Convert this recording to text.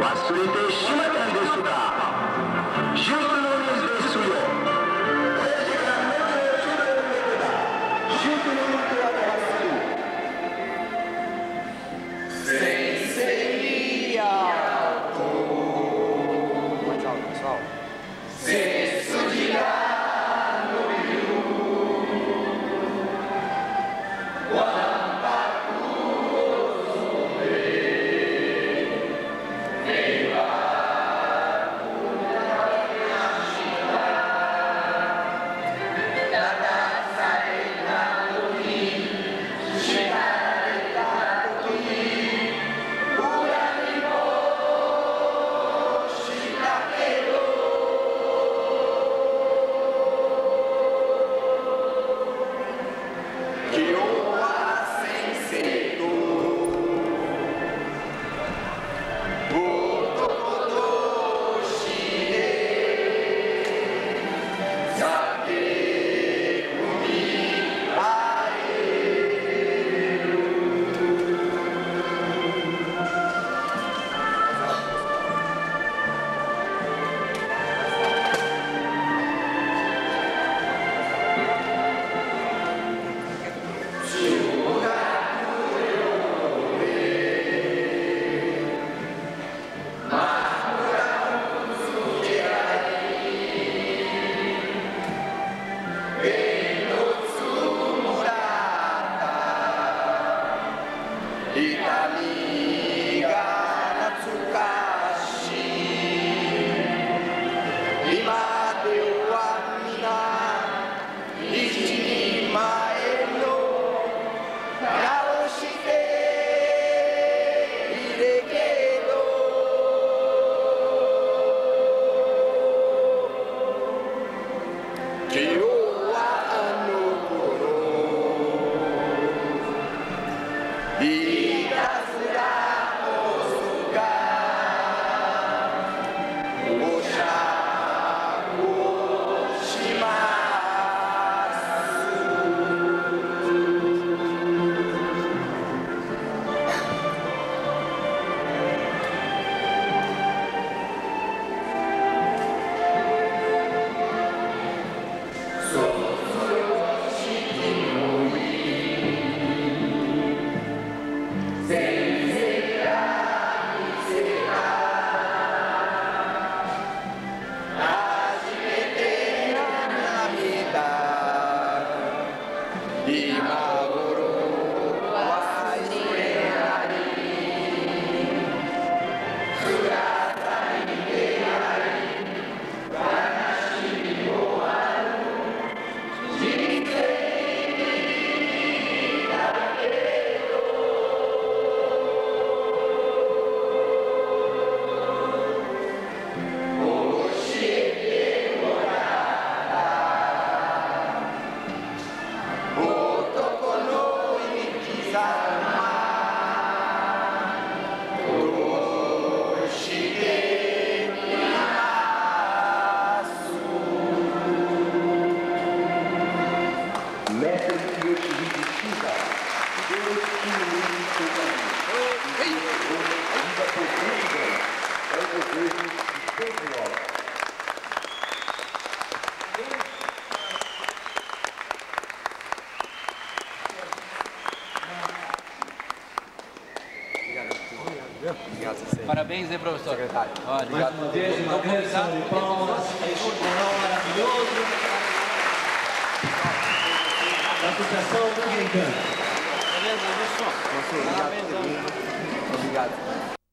忘れてしまったんですか Gita. Parabéns aí, professor. Secretário. Olha, Mais uma vez, uma grande de palmas. Este coral maravilhoso. Da Associação Mundo Muguencana. Obrigado.